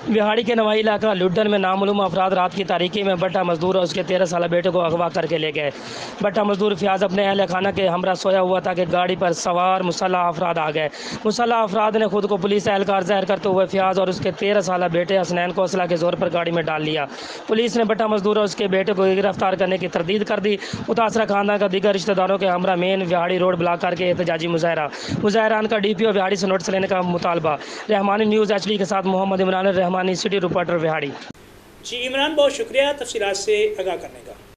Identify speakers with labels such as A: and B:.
A: बिहाड़ी के नवाई इलाका लुडन में नामूम अफराद रात की तारीखी में बट्टा मजदूर और उसके तेरह साल बेटे को अगवा करके ले गए। बट्टा मजदूर फ्याज अपने अहल खाना के हमरा सोया हुआ था कि गाड़ी पर सवार मुसल्ह अफराद आ गए। मुसल्ह अफराद ने खुद को पुलिस एहलकार जहर करते हुए फ्याज और उसके तेरह साल बेटे हसनैन को असला के ज़ोर पर गाड़ी में डाल लिया। पुलिस ने बट्टा मजदूर और उसके बेटे को गिरफ़्तार करने की तरदीद कर दी। मुतासर खानदान का दीगर रिश्तेदारों के हमरा मेन बिहाड़ी रोड ब्लॉक करके एहतजाजी मुजाहरा। मुजाहरान का डी पी ओ बिहाड़ी से नोटिस लेने का मुतालबा। रहमानी न्यूज़ एचडी के साथ मोहम्मद इमरान रहमानी सिटी रिपोर्टर बिहाड़ी
B: जी इमरान बहुत शुक्रिया तफसीत से आगाह करने का।